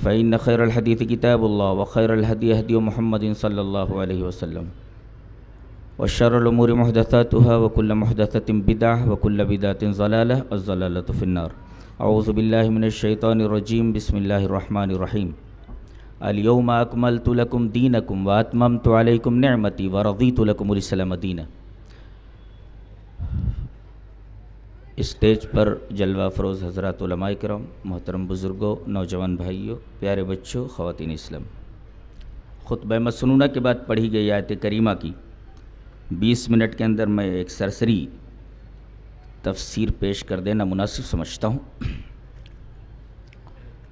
فإن خير الحديث كتاب الله وخير الهدي هدي محمد صلى الله عليه وسلم. وشر الأمور محدثاتها وكل محدثة بدعة وكل بدعة ضلالة الضلالة في النار. أعوذ بالله من الشيطان الرجيم. بسم الله الرحمن الرحيم. اليوم أكملت لكم دينكم وأتممت عليكم نعمتي ورضيت لكم الإسلام دينا. اسٹیج پر جلوہ فروز حضرات علماء کرم محترم بزرگوں، نوجوان بھائیوں، پیارے بچوں، خواتین اسلام۔ خطبہ مسنونہ کے بعد پڑھی گئی آیت کریمہ کی۔ بیس منٹ کے اندر میں ایک سرسری تفسیر پیش کر دینا مناسب سمجھتا ہوں۔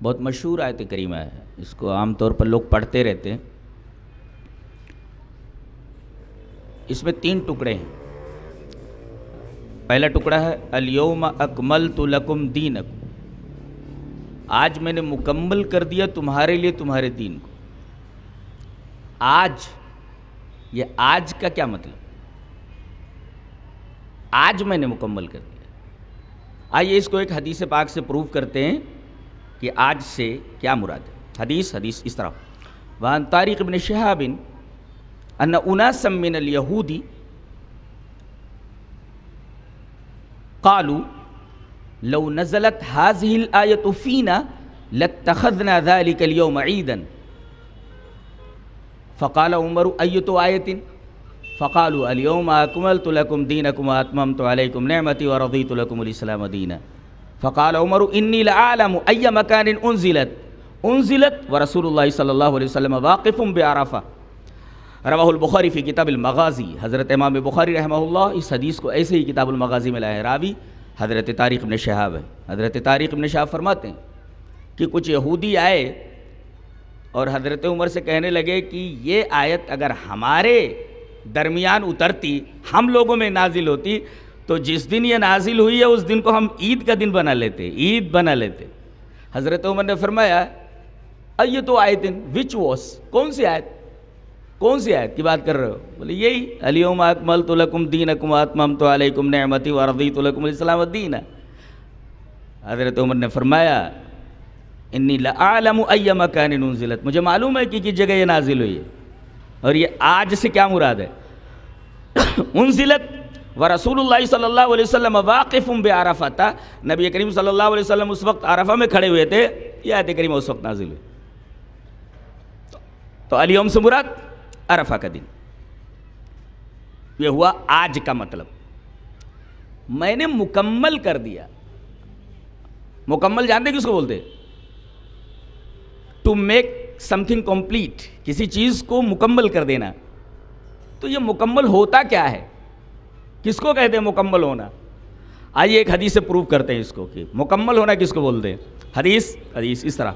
بہت مشہور آیت کریمہ ہے۔ اس کو عام طور پر لوگ پڑھتے رہتے ہیں۔ اس میں تین ٹکڑے ہیں۔ پہلا ٹکڑا ہے، الیوم اکملت لکم دینکم آج میں نے مکمل کر دیا تمہارے لیے تمہارے دین کو۔ آج، یہ آج کا کیا مطلب؟ آج میں نے مکمل کر دیا۔ آئیے اس کو ایک حدیث پاک سے پروف کرتے ہیں کہ آج سے کیا مراد ہے۔ حدیث حدیث اس طرح۔ وان طارق ابن شہاب ان اناسا من الیہودی قالوا لو نزلت هذه الآية فينا لاتخذنا ذلك اليوم عيدا. فقال عمر أية آية؟ فقالوا اليوم أكملت لكم دينكم وأتممت عليكم نعمتي ورضيت لكم الإسلام دينا. فقال عمر إني لأعلم أي مكان أنزلت. أنزلت ورسول الله صلى الله عليه وسلم واقف بعرفة. رواہ البخاری فی کتاب المغازی۔ حضرت امام بخاری رحمہ اللہ اس حدیث کو ایسے ہی کتاب المغازی میں لائے راوی۔ حضرت طارق ابن شہاب ہے۔ حضرت طارق ابن شہاب فرماتے ہیں کہ کچھ یہودی آئے اور حضرت عمر سے کہنے لگے کہ یہ آیت اگر ہمارے درمیان اترتی، ہم لوگوں میں نازل ہوتی، تو جس دن یہ نازل ہوئی ہے، اس دن کو ہم عید کا دن بنا لیتے، عید بنا لیتے۔ حضرت عمر نے فرمایا یہ تو آیت وچ واس کون سی آیت؟ کون سی آیت کی بات کر رہے ہو؟ بولے یہی علیہم اکملت لکم دینکم اتممت علیکم نعمتی ورضیت لکم الاسلام الدین حضرت عمر نے فرمایا، انی لعالم ای مکان ننزلت مجھے معلوم ہے کہ کس جگہ یہ نازل ہوئی ہے۔ اور یہ آج سے کیا مراد ہے؟ انزلت ورسول اللہ صلی اللہ علیہ وسلم واقف بعرفہ تھا نبی کریم صلی اللہ علیہ وسلم اس وقت عرفہ میں کھڑے ہوئے تھے، یہ آیت کریمہ اس وقت نازل ہوئی۔ تو علیہم سے مراد؟ عرفہ کا دن۔ یہ ہوا آج کا مطلب۔ میں نے مکمل کر دیا۔ مکمل جانتے کس کو بولتے to make something complete کسی چیز کو مکمل کر دینا۔ تو یہ مکمل ہوتا کیا ہے؟ کس کو کہتے ہیں مکمل ہونا؟ آئیے ایک حدیث سے پروف کرتے ہیں اس کو کہ مکمل ہونا کس کو بولتے ہیں؟ حدیث حدیث اس طرح۔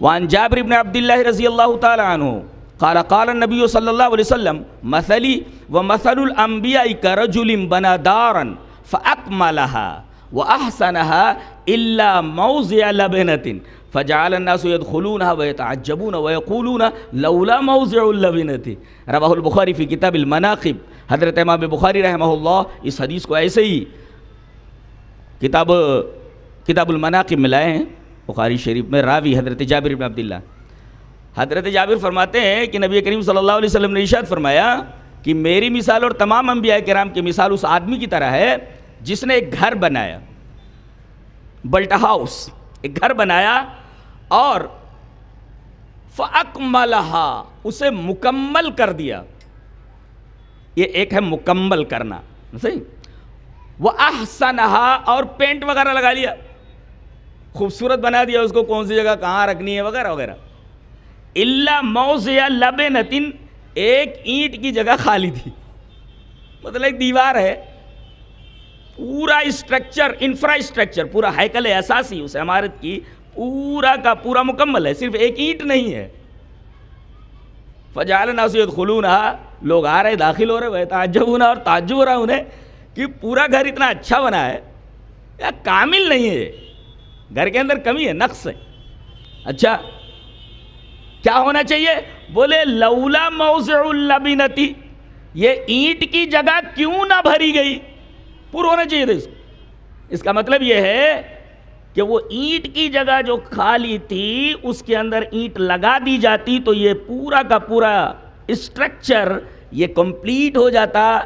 وان جابر ابن عبداللہ رضی اللہ تعالی عنہ قال قال النبي صلى الله عليه وسلم، مثلي ومثل الانبياء كرجل بنى دارا فاكملها واحسنها الا موضع لبنه فجعل الناس يدخلونها ويتعجبون ويقولون لولا موضع اللبنه رواه البخاري في كتاب المناقب. حضرت امام بخاری رحمہ اللہ اس حدیث کو ایسے ہی کتاب کتاب المناقب میں لائے ہیں، بخاری شریف میں، راوی حضرت جابر بن عبداللہ۔ حضرت جابر فرماتے ہیں کہ نبی کریم صلی اللہ علیہ وسلم نے ارشاد فرمایا کہ میری مثال اور تمام انبیاء کرام کی مثال اس آدمی کی طرح ہے جس نے ایک گھر بنایا بلٹ ہاؤس، ایک گھر بنایا اور فَأَكْمَلَهَا، اسے مکمل کر دیا۔ یہ ایک ہے مکمل کرنا، صحیح؟ وہ اور پینٹ وغیرہ لگا لیا۔ خوبصورت بنا دیا اس کو، کون سی جگہ، کہاں رکھنی ہے، وغیرہ وغیرہ۔ اللہ موز یا لب نتن ایک اینٹ کی جگہ خالی تھی۔ مطلب ایک دیوار ہے۔ پورا اسٹرکچر انفراسٹرکچر پورا ہیکل احساسی، اس عمارت کی پورا کا پورا مکمل ہے۔ صرف ایک اینٹ نہیں ہے۔ فجال ناسیت خلون لوگ آ رہے، داخل ہو رہے، وہ تعجب ہونا اور تعجب ہو رہا انہیں کہ پورا گھر اتنا اچھا بنا ہے۔ یا کامل نہیں ہے۔ گھر کے اندر کمی ہے، نقص ہے۔ اچھا کیا ہونا چاہیے؟ بولے، لولا موضع اللبنتی یہ اینٹ کی جگہ کیوں نہ بھری گئی؟ پور ہونا چاہیے تھا اس کو۔ اس کا مطلب یہ ہے کہ وہ اینٹ کی جگہ جو خالی تھی، اس کے اندر اینٹ لگا دی جاتی تو یہ پورا کا پورا اسٹرکچر یہ کمپلیٹ ہو جاتا۔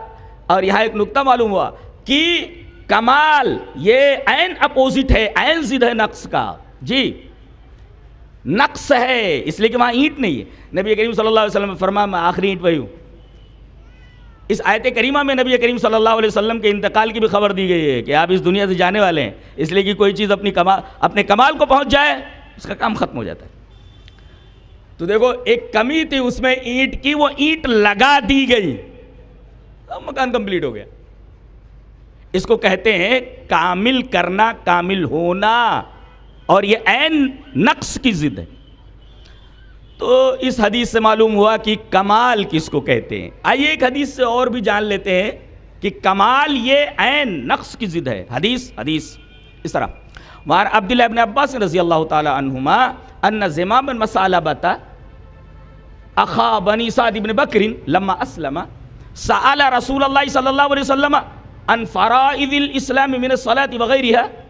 اور یہاں ایک نقطہ معلوم ہوا کہ کمال، یہ این اپوزٹ ہے این ضد ہے نقص کا۔ جی۔ نقص ہے، اس لیے کہ وہاں اینٹ نہیں ہے۔ نبی کریم صلی اللہ علیہ وسلم فرما میں آخری اینٹ وہی ہوں۔ اس آیت کریمہ میں نبی کریم صلی اللہ علیہ وسلم کے انتقال کی بھی خبر دی گئی ہے کہ آپ اس دنیا سے جانے والے ہیں۔ اس لیے کہ کوئی چیز اپنی کمال اپنے کمال کو پہنچ جائے، اس کا کام ختم ہو جاتا ہے۔ تو دیکھو، ایک کمی تھی اس میں اینٹ کی، وہ اینٹ لگا دی گئی۔ اب مکان کمپلیٹ ہو گیا۔ اس کو کہتے ہیں کامل کرنا، کامل ہونا۔ اور یہ عین نقص کی ضد ہے۔ تو اس حدیث سے معلوم ہوا کہ کمال کس کو کہتے ہیں؟ آئیے ایک حدیث سے اور بھی جان لیتے ہیں کہ کمال یہ عین نقص کی ضد ہے۔ حدیث حدیث، اس طرح۔ وہاں عبداللہ ابن عباس رضی اللہ تعالی عنہما ان زمام بن مسالہ بتا اخا بنی سعد ابن بکر لما اسلم سأل رسول اللہ صلی اللہ علیہ وسلم ان فرائض الاسلام من الصلاة وغیرها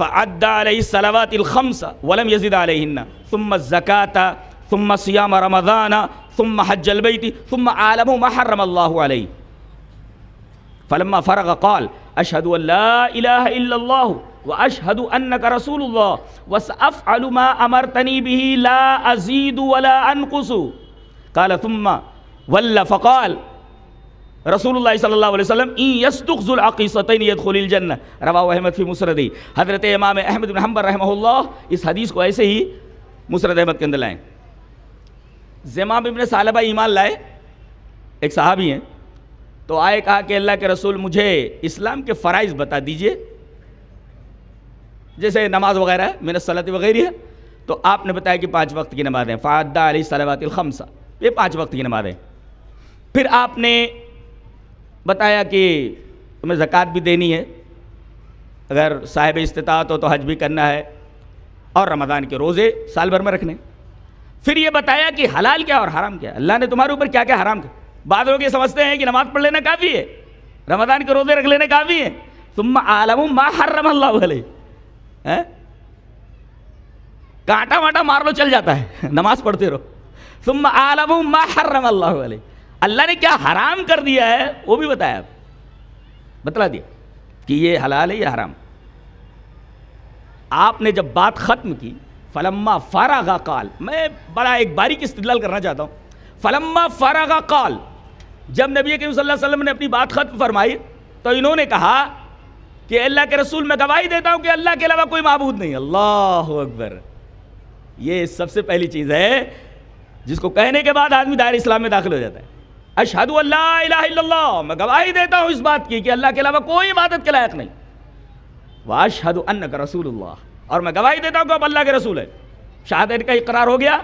فعد عليه الصلوات الخمسة ولم يزد عليهن. ثم الزكاة ثم صيام رمضان ثم حج البيت ثم عالمه ما حرم الله عليه. فلما فرغ قال أشهد أن لا إله إلا الله وأشهد أنك رسول الله وسأفعل ما أمرتني به لا أزيد ولا أنقص. قال ثم ول فقال رسول اللہ صلی اللہ علیہ وسلم این یستقز العقیصتین یدخل الجنہ رواہ احمد فی مسردی حضرت امام احمد بن حنبر رحمہ اللہ اس حدیث کو ایسے ہی مسرد احمد کے اندر لائیں زمام ابن سالبہ ایمان لائے ایک صحابی ہیں تو آئے کہا کہ اللہ کے رسول مجھے اسلام کے فرائض بتا دیجیے جیسے نماز وغیرہ ہے من الصلاة وغیرہ ہے تو آپ نے بتایا کہ پانچ وقت کی نماز ہیں فعدہ علیہ صلوات الخمسہ یہ پانچ وقت کی نماز ہیں پھر آپ نے بتایا کہ تمہیں زکوٰۃ بھی دینی ہے، اگر صاحب استطاعت ہو تو حج بھی کرنا ہے، اور رمضان کے روزے سال بھر میں رکھنے۔ پھر یہ بتایا کہ حلال کیا اور حرام کیا۔ اللہ نے تمہارے اوپر کیا کیا حرام کیا؟ بعض لوگ یہ سمجھتے ہیں کہ نماز پڑھ لینا کافی ہے، رمضان کے روزے رکھ لینا کافی ہے۔ تم عالم ما حرم اللہ علیہ۔ ہاں؟ کانٹا واٹا مار لو، چل جاتا ہے۔ نماز پڑھتے رہو۔ ثم عالم ما حرم اللہ علیہ۔ اللہ نے کیا حرام کر دیا ہے؟ وہ بھی بتایا بتلا دیا کہ یہ حلال ہے یہ حرام۔ آپ نے جب بات ختم کی، فلما فارغ قال، میں بڑا ایک باریک استدلال کرنا چاہتا ہوں۔ فلما فارغ قال، جب نبی کریم صلی اللہ علیہ وسلم نے اپنی بات ختم فرمائی، تو انہوں نے کہا کہ اللہ کے رسول، میں گواہی دیتا ہوں کہ اللہ کے علاوہ کوئی معبود نہیں۔ اللہ اکبر۔ یہ سب سے پہلی چیز ہے جس کو کہنے کے بعد آدمی دائر اسلام میں داخل ہو جاتا ہے۔ اشہدو اللہ الہ الا اللہ۔ میں گواہی دیتا ہوں اس بات کی کہ اللہ کے علاوہ کوئی عبادت کے لائق نہیں۔ واشہدو انک رسول اللہ۔ اور میں گواہی دیتا ہوں کہ اب اللہ کے رسول ہے شہادت کا اقرار ہو گیا۔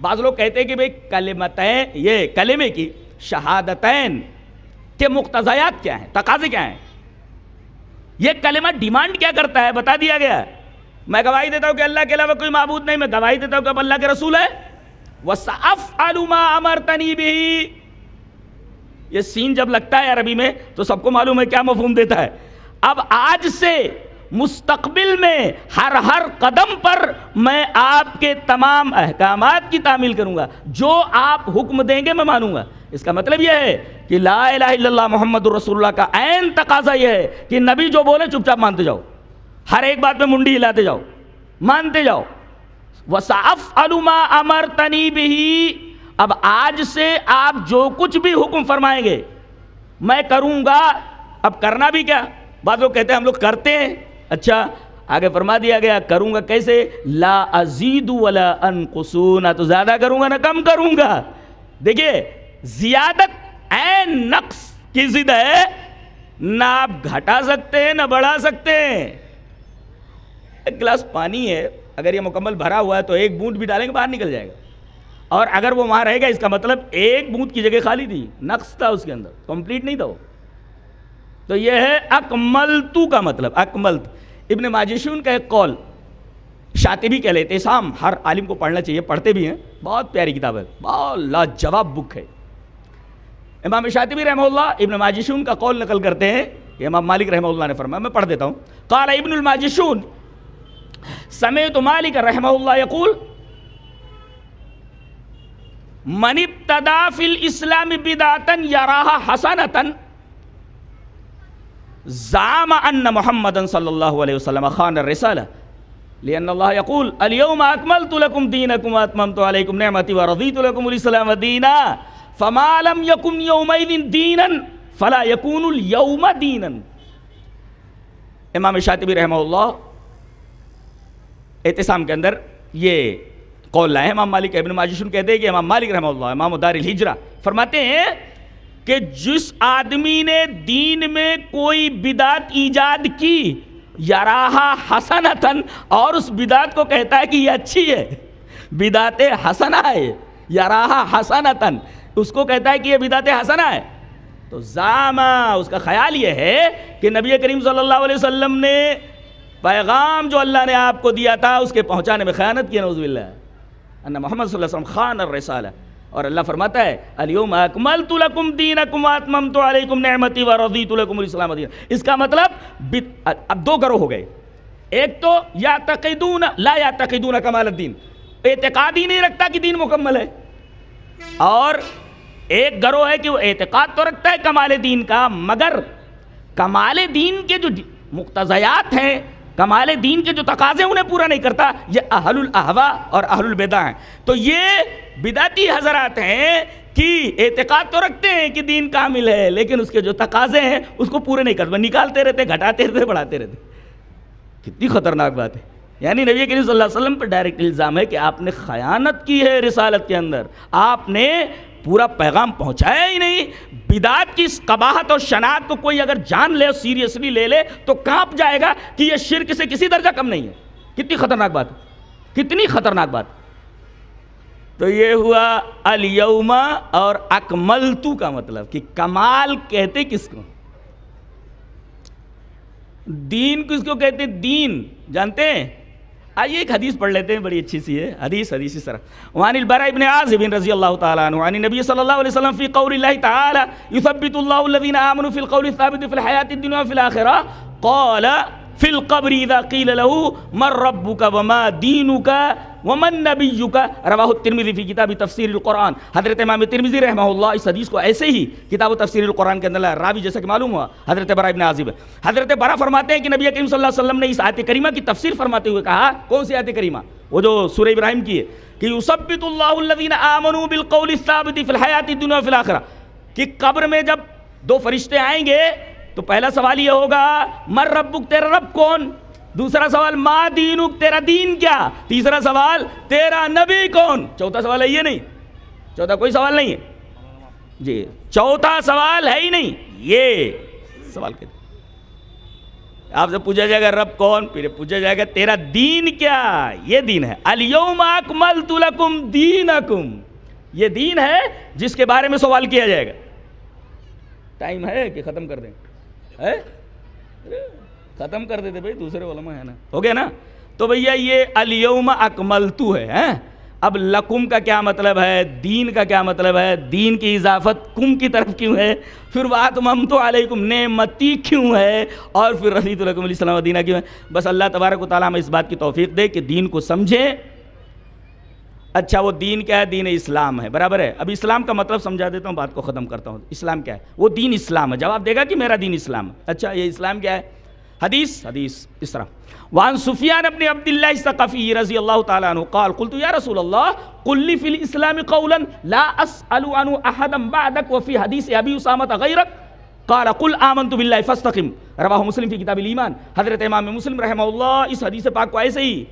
بعض لوگ کہتے ہیں کہ بھئی کلمتین، یہ کلمے کی شہادتین کے مقتضیات کیا ہیں؟ تقاضے کیا ہیں؟ یہ کلمہ ڈیمانڈ کیا کرتا ہے؟ بتا دیا گیا ہے۔ میں گواہی دیتا ہوں کہ اللہ کے علاوہ کوئی معبود نہیں۔ میں گواہی دیتا ہوں کہ اب اللہ کے رسول ہے وَسَأَفْعَلُ مَا أَمَرْتَنِي بِهِ۔ یہ سین جب لگتا ہے عربی میں تو سب کو معلوم ہے کیا مفہوم دیتا ہے۔ اب آج سے مستقبل میں ہر ہر قدم پر میں آپ کے تمام احکامات کی تعمیل کروں گا۔ جو آپ حکم دیں گے میں مانوں گا۔ اس کا مطلب یہ ہے کہ لا الہ الا اللہ محمد الرسول اللہ کا عین تقاضا یہ ہے کہ نبی جو بولے چپ چاپ مانتے جاؤ۔ ہر ایک بات میں منڈی ہلاتے جاؤ۔ مانتے جاؤ۔ وَسَعَفْعَلُ مَا أَمَرْتَنِي بِهِ اب آج سے آپ جو کچھ بھی حکم فرمائیں گے، میں کروں گا۔ اب کرنا بھی کیا؟ بعض لوگ کہتے ہیں ہم لوگ کرتے ہیں۔ اچھا آگے فرما دیا گیا، کروں گا کیسے؟ لا ازید ولا انقصو نہ تو زیادہ کروں گا نہ کم کروں گا۔ دیکھیے، زیادت این نقص کی ضد ہے۔ نہ آپ گھٹا سکتے ہیں، نہ بڑھا سکتے ہیں۔ ایک گلاس پانی ہے، اگر یہ مکمل بھرا ہوا ہے تو ایک بوند بھی ڈالیں گے، باہر نکل جائے گا۔ اور اگر وہ وہاں رہے گا، اس کا مطلب ایک بوند کی جگہ خالی تھی، نقص تھا اس کے اندر کمپلیٹ نہیں تھا وہ۔ تو یہ ہے اکملتو کا مطلب اکملت۔ ابن ماجشون کا ایک قول، شاطبی کہہ لیتے، سام، ہر عالم کو پڑھنا چاہیے، پڑھتے بھی ہیں، بہت پیاری کتاب ہے، بہت لاجواب بک ہے۔ امام شاطبی رحمہ اللہ، ابن ماجشون کا قول نقل کرتے ہیں کہ امام مالک رحمہ اللہ نے فرمایا، میں پڑھ دیتا ہوں۔ قال ابن الماجشون سمیت مالک رحمہ اللہ یقول من ابتدا فی الاسلام بداتا یراها حسنتا زعم ان محمد صلی اللہ علیہ وسلم خان الرسالہ لأن الله يقول اليوم أكملت لكم دينكم وأتممت عليكم نعمتي ورضيت لكم الإسلام دينا فما لم يكن يومئذ دينا فلا يكون اليوم دينا امام شاطبی رحمہ اللہ اعتصام کے اندر یہ قول لائے ہیں؟ امام مالک ابن ماجشن کہتے ہیں کہ امام مالک رحمہ اللہ، امام دار الحجرہ فرماتے ہیں کہ جس آدمی نے دین میں کوئی بدعت ایجاد کی یراہا حسنتن اور اس بدعت کو کہتا ہے کہ یہ اچھی ہے۔ بدعت حسنہ ہے یراہا حسنتن اس کو کہتا ہے کہ یہ بدعت حسنہ ہے۔ تو زامہ اس کا خیال یہ ہے کہ نبی کریم صلی اللہ علیہ وسلم نے پیغام جو اللہ نے آپ کو دیا تھا، اس کے پہنچانے میں خیانت کیا نوز باللہ۔ انہ محمد صلی اللہ علیہ وسلم خان الرسالہ اور اللہ فرماتا ہے الیوم اکملت لکم دینکم واتممت علیکم نعمتی ورضیت لکم الاسلام دین اس کا مطلب اب دو گروہ ہو گئے. ایک تو یا لا یا کمال الدین. اعتقاد ہی نہیں رکھتا کہ دین مکمل ہے. اور ایک گروہ ہے کہ وہ اعتقاد تو رکھتا ہے کمال دین کا، مگر کمال دین کے جو مقتضیات ہیں کمال دین کے جو تقاضے انہیں پورا نہیں کرتا، یہ اہل الاحوا اور اہل البدع ہیں۔ تو یہ بدعتی حضرات ہیں کہ اعتقاد تو رکھتے ہیں کہ دین کامل ہے، لیکن اس کے جو تقاضے ہیں، اس کو پورے نہیں کرتے نکالتے رہتے، گھٹاتے رہتے، بڑھاتے رہتے۔ کتنی خطرناک بات ہے۔ یعنی نبی کریم صلی اللہ علیہ وسلم پر ڈائریکٹ الزام ہے کہ آپ نے خیانت کی ہے رسالت کے اندر۔ آپ نے پورا پیغام پہنچایا ہی نہیں۔ بدعت کی اس قباحت اور شناعت کو کوئی اگر جان لے اور سیریسلی لے لے تو کانپ جائے گا کہ یہ شرک سے کسی درجہ کم نہیں ہے۔ کتنی خطرناک بات کتنی خطرناک بات تو یہ ہوا الیوم اور اکملتو کا مطلب کہ کمال کہتے کس کو؟ دین کس کو کہتے دین، جانتے ہیں؟ آئیے ایک حدیث پڑھ لیتے ہیں، بڑی اچھی سی ہے۔ حدیث حدیث اس طرح۔ وعن البراء ابن عازب رضی اللہ تعالیٰ عنہ، عن نبی صلی اللہ علیہ وسلم فی قول اللہ تعالی، یثبت اللہ الذین آمنوا فی القول الثابت فی الحیات الدنیا وفی الاخرہ، قال فی القبر اذا قیل له من ربک وما دینک ومن نبیک رواہ الترمذی فی کتاب تفسیر القرآن۔ حضرت امام ترمذی رحمہ اللہ اس حدیث کو ایسے ہی کتاب تفسیر القرآن کے اندر راوی جیسا کہ معلوم ہوا، حضرت برا ابن عازب۔ حضرت برا فرماتے ہیں کہ نبی کریم صلی اللہ علیہ وسلم نے اس آیت کریمہ کی تفسیر فرماتے ہوئے کہا، کون سی آیت کریمہ؟ وہ جو سورہ ابراہیم کی ہے۔ کہ یثبت اللہ الذین آمنوا بالقول الثابت فی الحیات الدنیا وفی الاخرہ۔ کہ قبر میں جب دو فرشتے آئیں گے تو پہلا سوال یہ ہوگا، مر ربک تیرا رب کون؟ دوسرا سوال، ما دینک تیرا دین کیا؟ تیسرا سوال، تیرا نبی کون؟ چوتھا سوال ہے یہ نہیں۔ چوتھا کوئی سوال نہیں ہے؟ جی چوتھا سوال ہے ہی نہیں۔ یہ سوال کہتے آپ سے پوچھا جائے گا، رب کون؟ پھر پوچھا جائے گا، تیرا دین کیا؟ یہ دین ہے۔ الیوم اکملت لکم دینکم۔ یہ دین ہے جس کے بارے میں سوال کیا جائے گا۔ ٹائم ہے کہ ختم کر دیں۔ ختم کر دیتے بھائی، دوسرے علماء ہیں نا۔ ہو گیا نا؟ تو بھیا، یہ الیوم اکملتو ہے اب لکم کا کیا مطلب ہے؟ دین کا کیا مطلب ہے؟ دین کی اضافت کم کی طرف کیوں ہے؟ پھر واتمم تو علیکم، نعمتی کیوں ہے؟ اور پھر رفیت الکم علیہ السلام دینہ کیوں ہے؟ بس اللہ تبارک و تعالیٰ ہمیں اس بات کی توفیق دے کہ دین کو سمجھیں۔ اچھا وہ دین کیا ہے؟ دین اسلام ہے، برابر ہے؟ اب اسلام کا مطلب سمجھا دیتا ہوں، بات کو ختم کرتا ہوں۔ اسلام کیا ہے؟ وہ دین اسلام ہے۔ جواب دے گا کہ میرا دین اسلام ہے۔ اچھا یہ اسلام کیا ہے؟ حدیث حدیث، اس طرح۔ وعن سفیان ابن عبداللہ الثقفی رضی اللہ تعالیٰ عنہ قال، قلت یا رسول اللہ، قل لی فی الاسلام قولا لا اسأل عنہ احدا بعدک وفی حدیث ابی اسامت غیرک قال، قل آمنت باللہ فاستقم۔ رواہ مسلم فی کتاب الایمان حضرت امام مسلم رحمہ اللہ، اس حدیث پاک کو ایسے ہی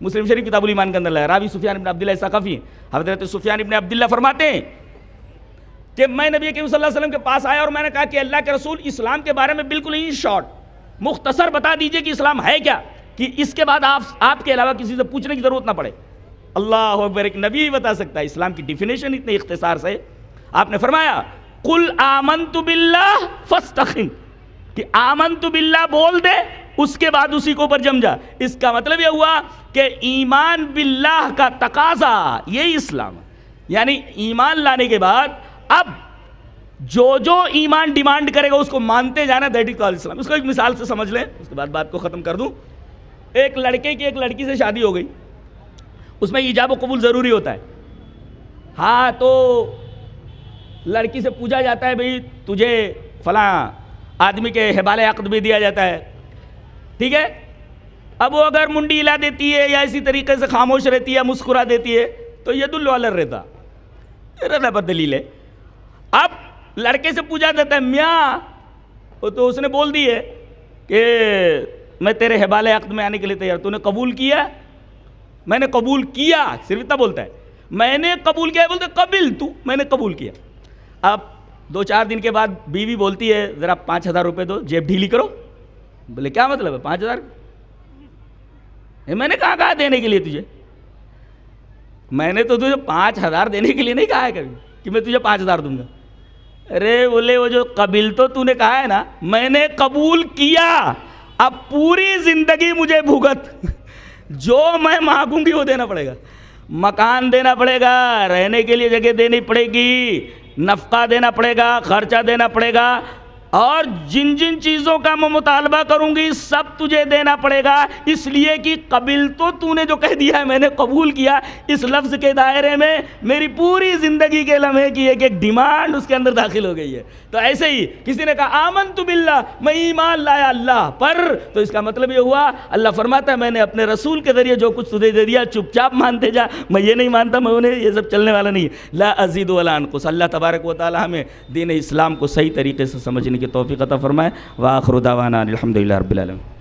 مسلم شریف کتاب الایمان کے اندر لائے راوی سفیان ابن عبداللہ الثقفی حضرت سفیان ابن عبداللہ فرماتے ہیں کہ میں نبی کریم صلی اللہ علیہ وسلم کے پاس آیا اور میں نے کہا کہ اللہ کے رسول اسلام کے بارے میں بالکل ہی شارٹ، مختصر بتا دیجیے کہ اسلام ہے کیا، کہ اس کے بعد آپ آپ کے علاوہ کسی سے پوچھنے کی ضرورت نہ پڑے۔ اللہ اکبر، ایک نبی ہی بتا سکتا ہے، اسلام کی ڈیفینیشن اتنے اختصار سے۔ آپ نے فرمایا، قل آمنت باللہ فاستخم کہ آمنت باللہ بول دے اس کے بعد اسی کو اوپر جم جا۔ اس کا مطلب یہ ہوا کہ ایمان باللہ کا تقاضا، یہی اسلام۔ یعنی ایمان لانے کے بعد اب جو جو ایمان ڈیمانڈ کرے گا، اس کو مانتے جانا دیٹ از اسلام۔ اس کو ایک مثال سے سمجھ لیں۔ اس کے بعد بات کو ختم کر دوں۔ ایک لڑکے کی ایک لڑکی سے شادی ہو گئی۔ اس میں ایجاب و قبول ضروری ہوتا ہے۔ ہاں تو لڑکی سے پوچھا جاتا ہے بھئی، تجھے فلاں آدمی کے حبال عقد بھی دیا جاتا ہے۔ ٹھیک ہے؟ اب وہ اگر منڈی ہلا دیتی ہے یا اسی طریقے سے خاموش رہتی ہے، مسکرا دیتی ہے، تو ید الولر رہتا رہتا پر دلیل ہے۔ اب لڑکے سے پوچھا دیتا ہے، میاں، وہ تو اس نے بول دی ہے کہ میں تیرے حبال عقد میں آنے کے لیے تیار، تو نے قبول کیا؟ میں نے قبول کیا، صرف اتنا بولتا ہے۔ میں نے قبول کیا بولتے قبل تو میں نے قبول کیا۔ اب دو چار دن کے بعد بیوی بولتی ہے، ذرا پانچ ہزار روپے دو، جیب ڈھیلی کرو۔ بولے، کیا مطلب ہے؟ پانچ ہزار؟ میں نے کہا کہا دینے کے لیے تجھے؟ میں نے تو تجھے پانچ ہزار دینے کے لیے نہیں کہا ہے کبھی کہ میں تجھے پانچ ہزار دوں گا۔ ارے، بولے، وہ جو قبل تو تو نے کہا ہے نا، میں نے قبول کیا۔ اب پوری زندگی مجھے بھگت۔ جو میں مانگوں گی وہ دینا پڑے گا۔ مکان دینا پڑے گا، رہنے کے لیے جگہ دینی پڑے گی، نفقہ دینا پڑے گا، خرچہ دینا پڑے گا۔ اور جن جن چیزوں کا میں مطالبہ کروں گی، سب تجھے دینا پڑے گا۔ اس لیے کہ قبل تو تو نے جو کہہ دیا ہے، میں نے قبول کیا۔ اس لفظ کے دائرے میں میری پوری زندگی کے لمحے کی ایک ایک ڈیمانڈ اس کے اندر داخل ہو گئی ہے۔ تو ایسے ہی کسی نے کہا آمن تو باللہ، میں ایمان لایا اللہ پر۔ تو اس کا مطلب یہ ہوا، اللہ فرماتا ہے، میں نے اپنے رسول کے ذریعے جو کچھ تجھے دے دیا، چپ چاپ مانتے جا۔ میں یہ نہیں مانتا، میں انہیں یہ سب چلنے والا نہیں۔ لا ازید ولا انقص۔ اللہ تبارک و تعالی ہمیں دین اسلام کو صحیح طریقے سے سمجھنے کی توفیق عطا فرمائے۔ واخر دعوانا الحمدللہ رب العالمین۔